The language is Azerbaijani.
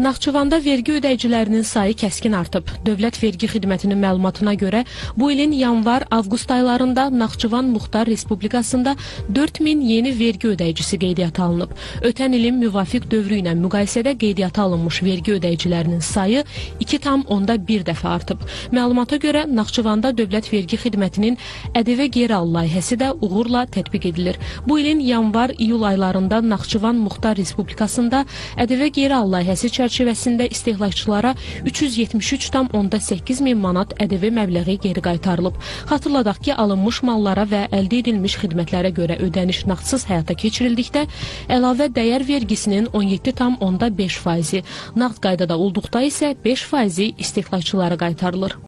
Naxçıvanda vergi ödəyicilərinin sayı kəskin artıb. Dövlət Vergi Xidmətinin məlumatına görə bu ilin yanvar-avqust aylarında Naxçıvan Muxtar Respublikasında 4000 yeni vergi ödəyicisi qeydiyyata alınıb. Ötən ilin müvafiq dövrü ilə müqayisədə qeydiyyata alınmış vergi ödəyicilərinin sayı 2,1 dəfə artıb. Məlumata görə Naxçıvanda Dövlət Vergi Xidmətinin ƏDV geri al layihəsi də uğurla tətbiq edilir. Bu ilin yanvar-iyul aylarında Naxçıvan Muxtar Respublikasında ƏDV geri al layihəsi çərçivəsində istehlakçılara 373,8 min manat ƏDV məbləği geri qaytarılıb. Xatırladaq ki, alınmış mallara və əldə edilmiş xidmətlərə görə ödəniş nağdsız həyata keçirildikdə əlavə dəyər vergisinin 17,5 faizi, nağd qaydada olduqda isə 5 faizi istehlakçılara qaytarılır.